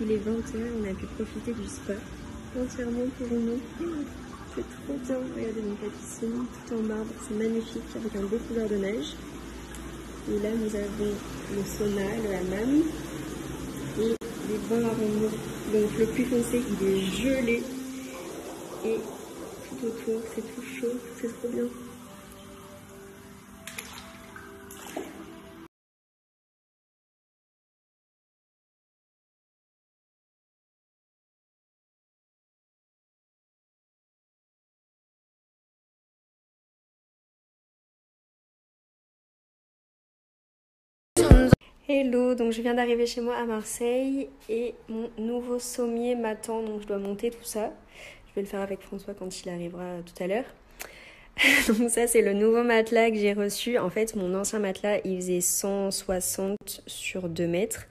Il est 20h, on a pu profiter du spa entièrement pour nous. C'est trop bien, regardez mon piscine tout en marbre, c'est magnifique avec un beau couleur de neige. Et là nous avons le sauna, le hammam et les bains à Donc le plus foncé il est gelé et tout autour c'est tout chaud, c'est trop bien. Hello, donc je viens d'arriver chez moi à Marseille et mon nouveau sommier m'attend, donc je dois monter tout ça. Je vais le faire avec François quand il arrivera tout à l'heure. donc ça c'est le nouveau matelas que j'ai reçu. En fait mon ancien matelas il faisait 160 sur 2 mètres,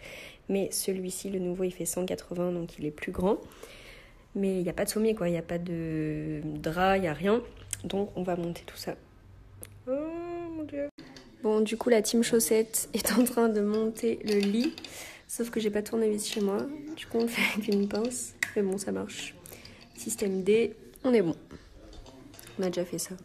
mais celui-ci le nouveau il fait 180 donc il est plus grand. Mais il n'y a pas de sommier quoi, il n'y a pas de drap, il n'y a rien. Donc on va monter tout ça. Oh mon dieu Bon, du coup, la team chaussette est en train de monter le lit. Sauf que j'ai pas de tournevis chez moi. Du coup, on le fait avec une pince. Mais bon, ça marche. Système D, on est bon. On a déjà fait ça.